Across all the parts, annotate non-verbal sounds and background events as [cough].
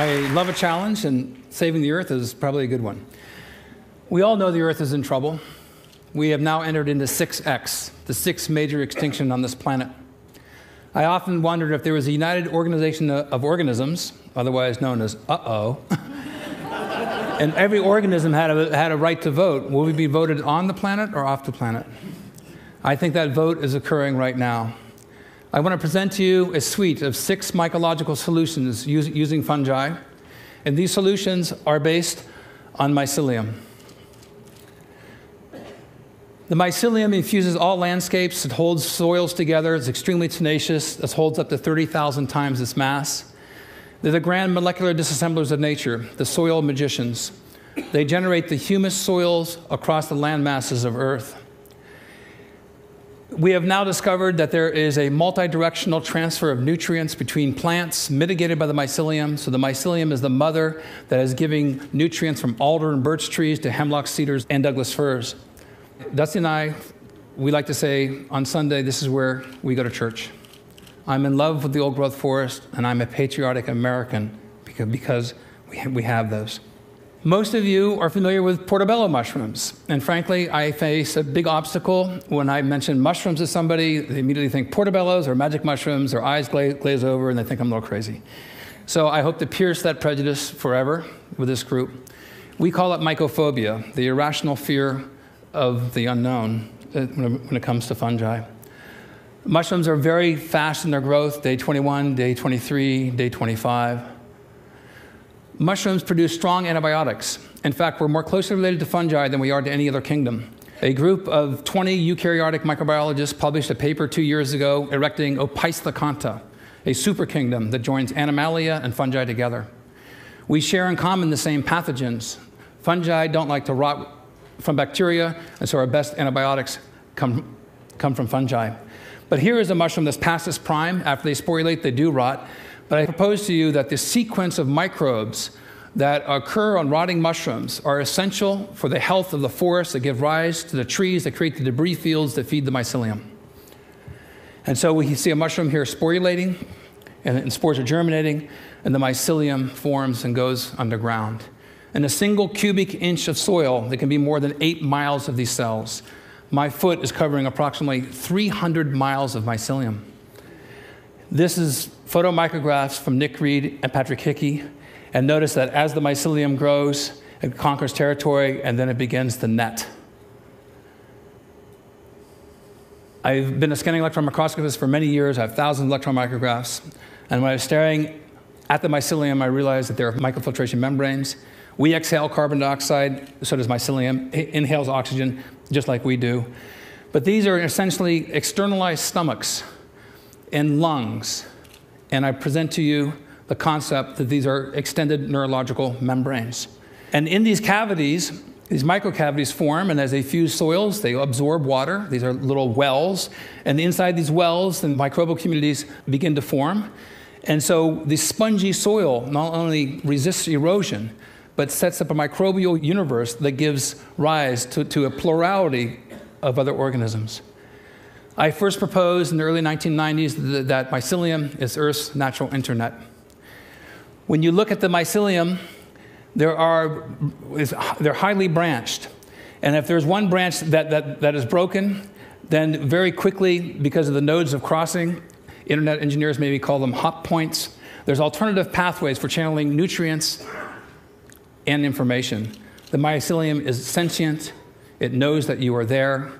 I love a challenge, and saving the earth is probably a good one. We all know the earth is in trouble. We have now entered into 6X, the sixth major extinction on this planet. I often wondered if there was a united organization of organisms, otherwise known as uh oh, [laughs] and every organism had a, had a right to vote. Will we be voted on the planet or off the planet? I think that vote is occurring right now. I want to present to you a suite of six mycological solutions using fungi, and these solutions are based on mycelium. The mycelium infuses all landscapes. It holds soils together. It's extremely tenacious. It holds up to 30,000 times its mass. They're the grand molecular disassemblers of nature, the soil magicians. They generate the humus soils across the land masses of Earth. We have now discovered that there is a multi-directional transfer of nutrients between plants mitigated by the mycelium. So the mycelium is the mother that is giving nutrients from alder and birch trees to hemlock, cedars, and Douglas firs. Dusty and I, we like to say on Sunday, this is where we go to church. I'm in love with the old growth forest, and I'm a patriotic American because, because we have those. Most of you are familiar with portobello mushrooms. And frankly, I face a big obstacle when I mention mushrooms to somebody. They immediately think portobellos or magic mushrooms, their eyes glaze, glaze over, and they think I'm a little crazy. So I hope to pierce that prejudice forever with this group. We call it mycophobia, the irrational fear of the unknown uh, when it comes to fungi. Mushrooms are very fast in their growth, day 21, day 23, day 25. Mushrooms produce strong antibiotics. In fact, we're more closely related to fungi than we are to any other kingdom. A group of 20 eukaryotic microbiologists published a paper two years ago erecting Opisthokonta, a super kingdom that joins Animalia and fungi together. We share in common the same pathogens. Fungi don't like to rot from bacteria, and so our best antibiotics come, come from fungi. But here is a mushroom that's past its prime. After they sporulate, they do rot. But I propose to you that the sequence of microbes that occur on rotting mushrooms are essential for the health of the forest that give rise to the trees that create the debris fields that feed the mycelium. And so we see a mushroom here sporulating, and spores are germinating, and the mycelium forms and goes underground. In a single cubic inch of soil, there can be more than eight miles of these cells. My foot is covering approximately 300 miles of mycelium. This is photomicrographs from Nick Read and Patrick Hickey. And notice that as the mycelium grows, it conquers territory and then it begins to net. I've been a scanning electron microscopist for many years. I have thousands of electron micrographs. And when I was staring at the mycelium, I realized that there are microfiltration membranes. We exhale carbon dioxide, so does mycelium, it inhales oxygen just like we do. But these are essentially externalized stomachs and lungs. And I present to you the concept that these are extended neurological membranes. And in these cavities, these microcavities form, and as they fuse soils, they absorb water. These are little wells. And inside these wells, the microbial communities begin to form. And so the spongy soil not only resists erosion, but sets up a microbial universe that gives rise to, to a plurality of other organisms. I first proposed in the early 1990s that mycelium is Earth's natural internet. When you look at the mycelium, there are, they're highly branched. And if there's one branch that, that, that is broken, then very quickly, because of the nodes of crossing, internet engineers maybe call them hop points, there's alternative pathways for channeling nutrients and information. The mycelium is sentient, it knows that you are there.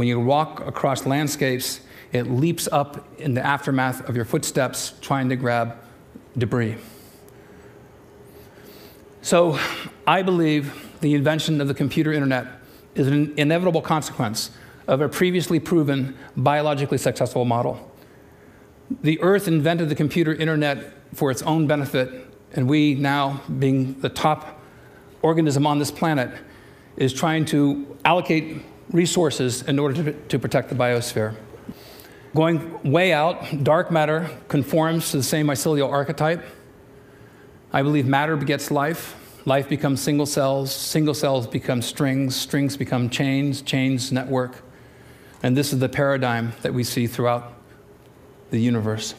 When you walk across landscapes, it leaps up in the aftermath of your footsteps trying to grab debris. So, I believe the invention of the computer internet is an inevitable consequence of a previously proven biologically successful model. The Earth invented the computer internet for its own benefit, and we now, being the top organism on this planet is trying to allocate resources in order to, to protect the biosphere. Going way out, dark matter conforms to the same mycelial archetype. I believe matter begets life. Life becomes single cells. Single cells become strings. Strings become chains. Chains network. And this is the paradigm that we see throughout the universe.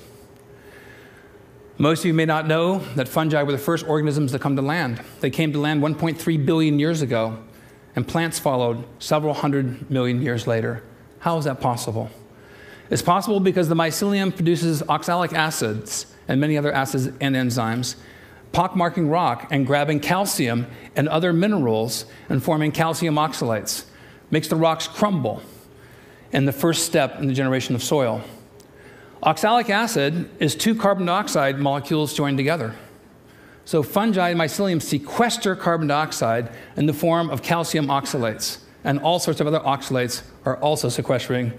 Most of you may not know that fungi were the first organisms to come to land. They came to land 1.3 billion years ago, and plants followed several hundred million years later. How is that possible? It's possible because the mycelium produces oxalic acids and many other acids and enzymes, pockmarking rock and grabbing calcium and other minerals and forming calcium oxalates, makes the rocks crumble, and the first step in the generation of soil. Oxalic acid is two carbon dioxide molecules joined together. So fungi and mycelium sequester carbon dioxide in the form of calcium oxalates, and all sorts of other oxalates are also sequestering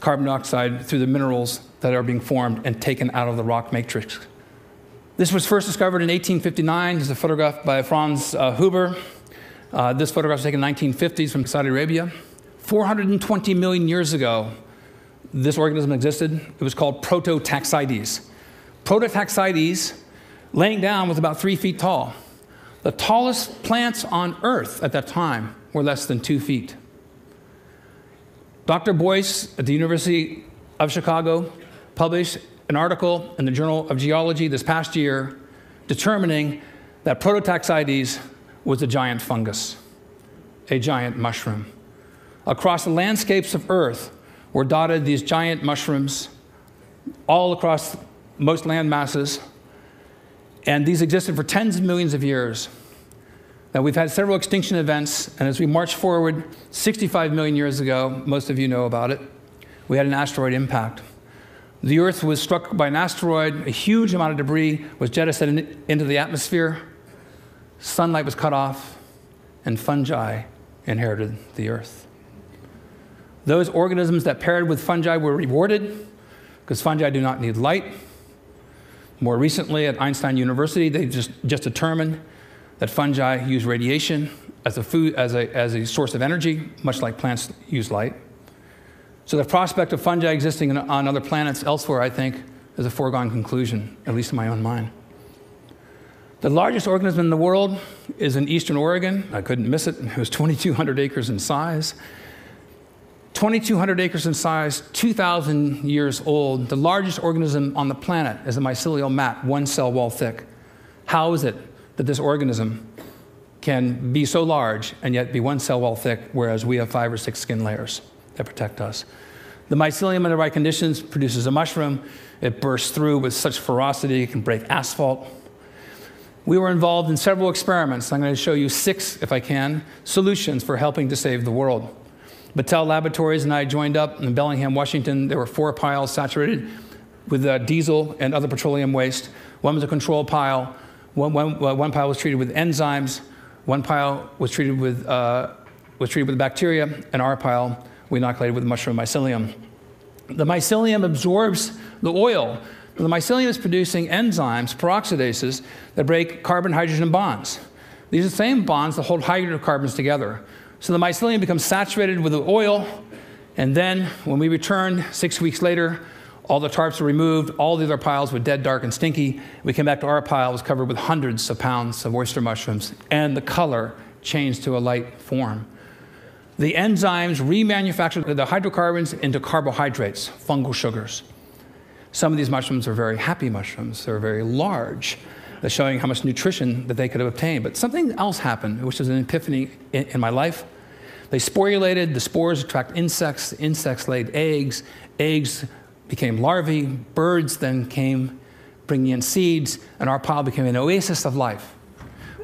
carbon dioxide through the minerals that are being formed and taken out of the rock matrix. This was first discovered in 1859. This is a photograph by Franz uh, Hueber. Uh, this photograph was taken in the 1950s from Saudi Arabia. 420 million years ago, this organism existed. It was called Prototaxites. Prototaxites, laying down, was about three feet tall. The tallest plants on Earth at that time were less than two feet. Dr. Boyce at the University of Chicago published an article in the Journal of Geology this past year determining that Prototaxites was a giant fungus, a giant mushroom. Across the landscapes of Earth were dotted these giant mushrooms all across most land masses, and these existed for tens of millions of years. Now, we've had several extinction events, and as we march forward 65 million years ago, most of you know about it, we had an asteroid impact. The Earth was struck by an asteroid, a huge amount of debris was jettisoned into the atmosphere, sunlight was cut off, and fungi inherited the Earth. Those organisms that paired with fungi were rewarded because fungi do not need light. More recently, at Einstein University, they just, just determined that fungi use radiation as a, food, as, a, as a source of energy, much like plants use light. So the prospect of fungi existing on other planets elsewhere, I think, is a foregone conclusion, at least in my own mind. The largest organism in the world is in eastern Oregon. I couldn't miss it. It was 2,200 acres in size. 2,200 acres in size, 2,000 years old. The largest organism on the planet is a mycelial mat, one cell wall thick. How is it that this organism can be so large and yet be one cell wall thick, whereas we have five or six skin layers that protect us. The mycelium, under the right conditions, produces a mushroom. It bursts through with such ferocity it can break asphalt. We were involved in several experiments. I'm going to show you six, if I can, solutions for helping to save the world. Battelle Laboratories and I joined up in Bellingham, Washington. There were four piles saturated with uh, diesel and other petroleum waste. One was a control pile. One, one, uh, one pile was treated with enzymes, one pile was treated with, uh, was treated with bacteria, and our pile we inoculated with mushroom mycelium. The mycelium absorbs the oil. The mycelium is producing enzymes, peroxidases, that break carbon hydrogen bonds. These are the same bonds that hold hydrocarbons together. So the mycelium becomes saturated with the oil, and then when we return six weeks later, all the tarps were removed, all the other piles were dead, dark, and stinky. We came back to our pile, it was covered with hundreds of pounds of oyster mushrooms, and the color changed to a light form. The enzymes remanufactured the hydrocarbons into carbohydrates, fungal sugars. Some of these mushrooms are very happy mushrooms, they're very large. They're showing how much nutrition that they could have obtained. But something else happened, which was an epiphany in, in my life. They sporulated, the spores attract insects, insects laid eggs, eggs became larvae, birds then came bringing in seeds, and our pile became an oasis of life.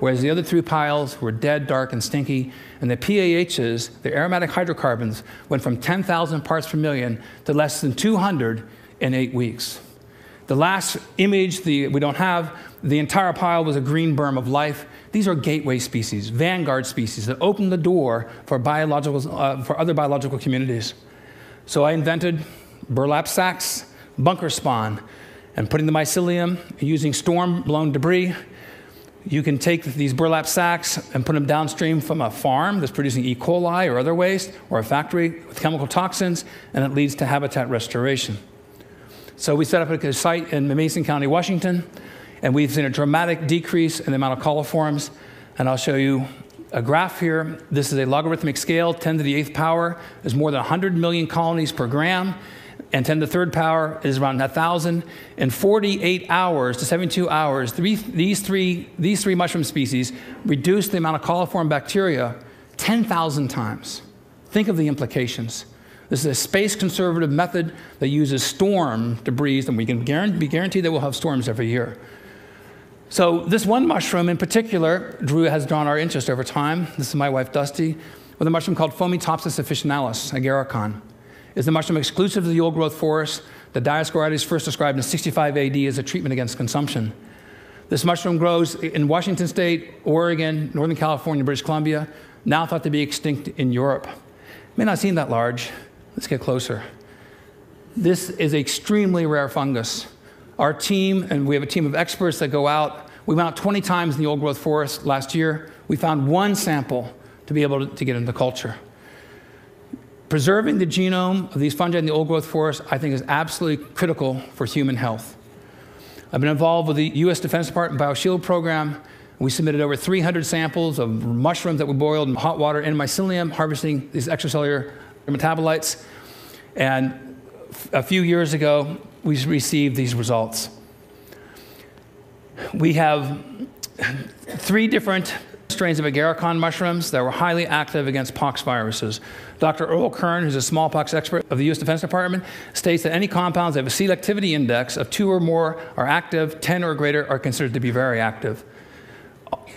Whereas the other three piles were dead, dark, and stinky, and the PAHs, the aromatic hydrocarbons, went from 10,000 parts per million to less than 200 in eight weeks. The last image the, we don't have, the entire pile was a green berm of life. These are gateway species, vanguard species that open the door for, biological, uh, for other biological communities. So I invented burlap sacks, bunker spawn, and putting the mycelium using storm blown debris. You can take these burlap sacks and put them downstream from a farm that's producing E. coli or other waste, or a factory with chemical toxins, and it leads to habitat restoration. So we set up a site in Mason County, Washington, and we've seen a dramatic decrease in the amount of coliforms. And I'll show you a graph here. This is a logarithmic scale, 10 to the eighth power. is more than 100 million colonies per gram. and 10 to the third power is around 1,000. In 48 hours to 72 hours, three, these, three, these three mushroom species reduce the amount of coliform bacteria 10,000 times. Think of the implications. This is a space conservative method that uses storm debris, and we can be guaranteed that we'll have storms every year. So, this one mushroom in particular, Drew has drawn our interest over time. This is my wife, Dusty, with a mushroom called Fomitopsis officinalis, agarikon is the mushroom exclusive to the old growth forest The Dioscorides first described in 65 AD as a treatment against consumption. This mushroom grows in Washington State, Oregon, Northern California, British Columbia, now thought to be extinct in Europe. May not seem that large. Let's get closer. This is an extremely rare fungus. Our team, and we have a team of experts that go out, we went out 20 times in the old growth forest last year. We found one sample to be able to, to get into culture. Preserving the genome of these fungi in the old growth forest, I think, is absolutely critical for human health. I've been involved with the U.S. Defense Department BioShield program. We submitted over 300 samples of mushrooms that we boiled in hot water in mycelium, harvesting these extracellular metabolites. And a few years ago, we received these results. We have three different strains of agarikon mushrooms that were highly active against pox viruses. Dr. Earl Kern, who's a smallpox expert of the U.S. Defense Department, states that any compounds that have a selectivity index of two or more are active, 10 or greater are considered to be very active.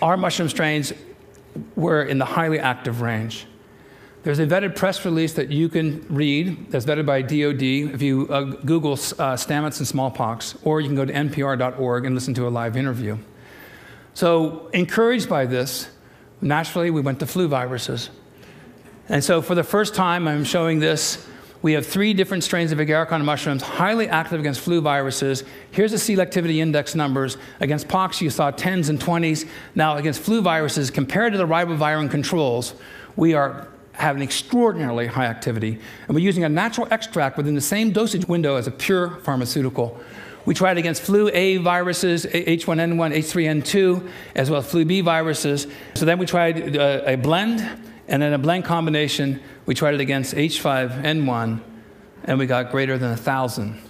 Our mushroom strains were in the highly active range. There's a vetted press release that you can read that's vetted by DOD if you uh, Google uh, Stamets and smallpox, or you can go to npr.org and listen to a live interview. So, encouraged by this, naturally we went to flu viruses. And so, for the first time, I'm showing this. We have three different strains of agarikon mushrooms, highly active against flu viruses. Here's the selectivity index numbers. Against pox, you saw 10s and 20s. Now, against flu viruses, compared to the ribavirin controls, we are having extraordinarily high activity. And we're using a natural extract within the same dosage window as a pure pharmaceutical. We tried against flu A viruses, H1N1, H3N2, as well as flu B viruses. So then we tried uh, a blend, and then a blend combination, we tried it against H5N1, and we got greater than 1,000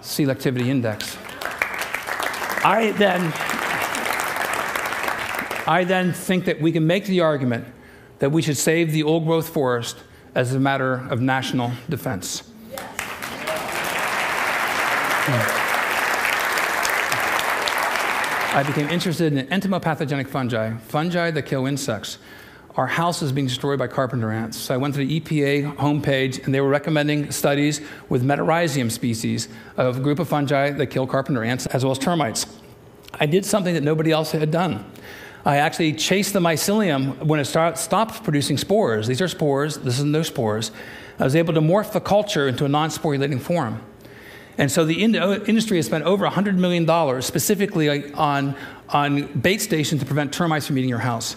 selectivity index. I then, I then think that we can make the argument that we should save the old growth forest as a matter of national defense. Yes. I became interested in entomopathogenic fungi, fungi that kill insects. Our house is being destroyed by carpenter ants. So I went to the EPA homepage, and they were recommending studies with metarhizium species of a group of fungi that kill carpenter ants as well as termites. I did something that nobody else had done. I actually chased the mycelium when it start, stopped producing spores. These are spores, this is no spores. I was able to morph the culture into a non sporulating form. And so the uh, industry has spent over $100 million specifically on, on bait stations to prevent termites from eating your house.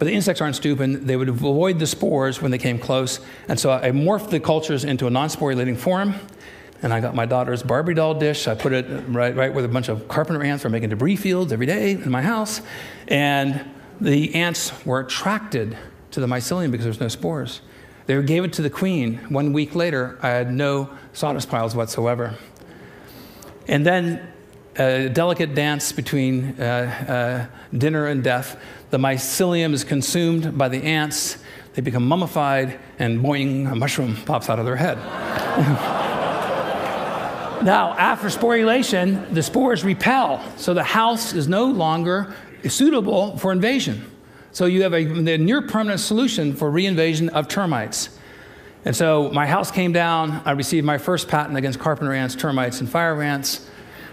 But the insects aren't stupid. They would avoid the spores when they came close. And so I morphed the cultures into a non sporulating form. And I got my daughter's Barbie doll dish. I put it right, right with a bunch of carpenter ants who are making debris fields every day in my house. And the ants were attracted to the mycelium because there's no spores. They gave it to the queen. One week later, I had no sawdust piles whatsoever. And then a delicate dance between uh, uh, dinner and death. The mycelium is consumed by the ants. They become mummified, and boing, a mushroom pops out of their head. [laughs] now, after sporulation, the spores repel, so the house is no longer suitable for invasion. So you have a, near permanent solution for reinvasion of termites. And so my house came down. I received my first patent against carpenter ants, termites, and fire ants.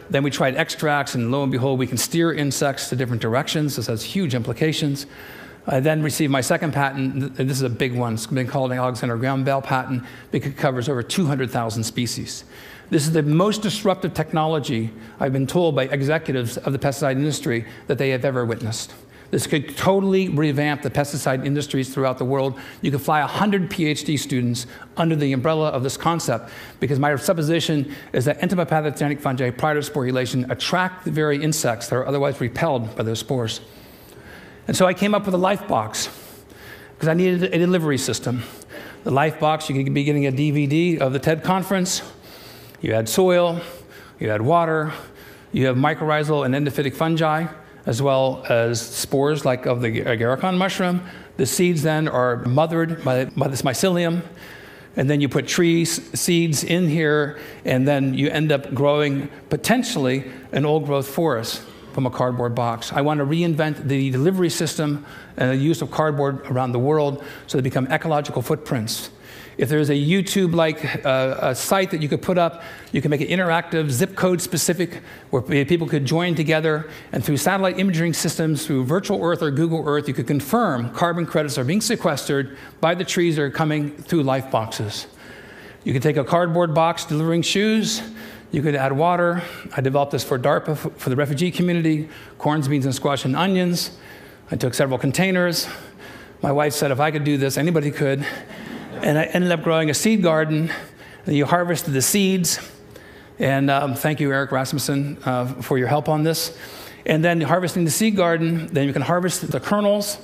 Then we tried extracts, and lo and behold, we can steer insects to different directions. This has huge implications. I then received my second patent, and this is a big one. It's been called an Alexander Graham Bell patent because it covers over 200,000 species. This is the most disruptive technology I've been told by executives of the pesticide industry that they have ever witnessed. This could totally revamp the pesticide industries throughout the world. You could fly 100 PhD students under the umbrella of this concept because my supposition is that entomopathogenic fungi prior to sporulation attract the very insects that are otherwise repelled by those spores. And so I came up with a life box because I needed a delivery system. The life box, you could be getting a DVD of the TED conference You add soil, you add water, you have mycorrhizal and endophytic fungi, as well as spores like of the agarikon mushroom. The seeds then are mothered by, by this mycelium, and then you put tree seeds in here, and then you end up growing potentially an old growth forest from a cardboard box. I want to reinvent the delivery system and the use of cardboard around the world so they become ecological footprints. If there's a YouTube like uh, site that you could put up, you can make it interactive, zip code specific, where people could join together. And through satellite imaging systems, through virtual Earth or Google Earth, you could confirm carbon credits are being sequestered by the trees that are coming through life boxes. You could take a cardboard box delivering shoes. You could add water. I developed this for DARPA for the refugee community, corns, beans, and squash and onions. I took several containers. My wife said if I could do this, anybody could. And I ended up growing a seed garden. You harvested the seeds. And um, thank you, Eric Rasmussen, uh, for your help on this. And then harvesting the seed garden, then you can harvest the kernels.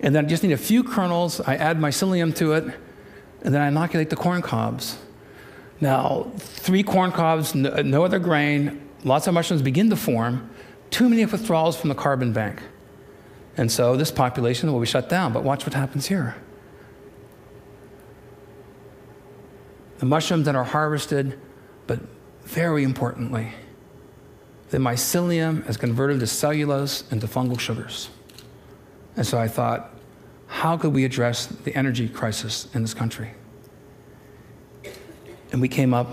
And then I just need a few kernels. I add mycelium to it. And then I inoculate the corn cobs. Now, three corn cobs, no, no other grain, lots of mushrooms begin to form, too many withdrawals from the carbon bank. And so this population will be shut down. But watch what happens here. The mushrooms that are harvested, but very importantly, the mycelium is converted to cellulose and to fungal sugars. And so I thought, how could we address the energy crisis in this country? and we came up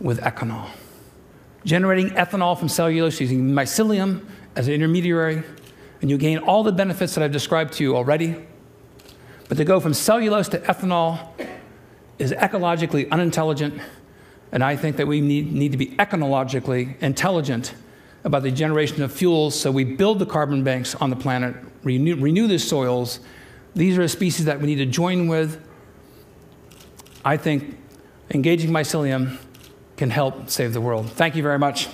with ethanol. Generating ethanol from cellulose using mycelium as an intermediary, and you gain all the benefits that I've described to you already. But to go from cellulose to ethanol is ecologically unintelligent, and I think that we need, need to be ecologically intelligent about the generation of fuels so we build the carbon banks on the planet, renew, renew the soils. These are the species that we need to join with. I think engaging mycelium can help save the world. Thank you very much.